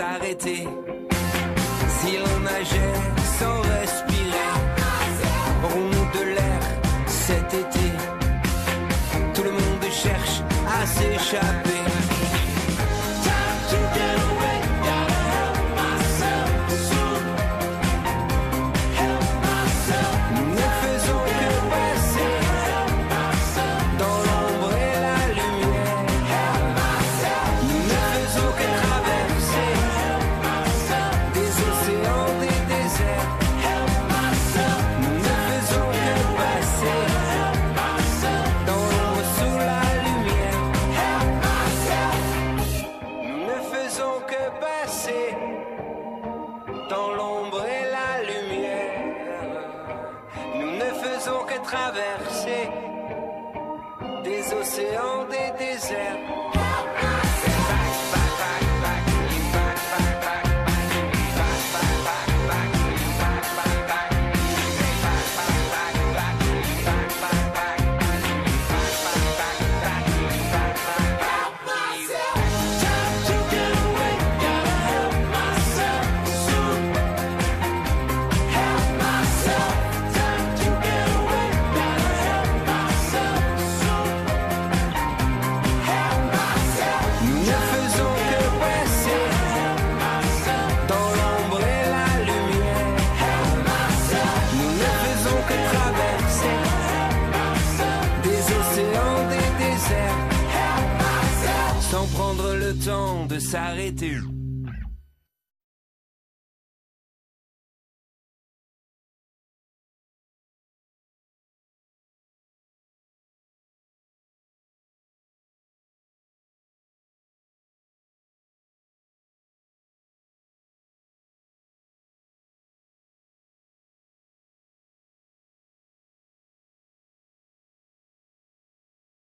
s'arrêter. Si l'on nageait sans reste dans l'ombre et la lumière. Nous ne faisons que traverser des océans, des déserts. prendre le temps de s'arrêter.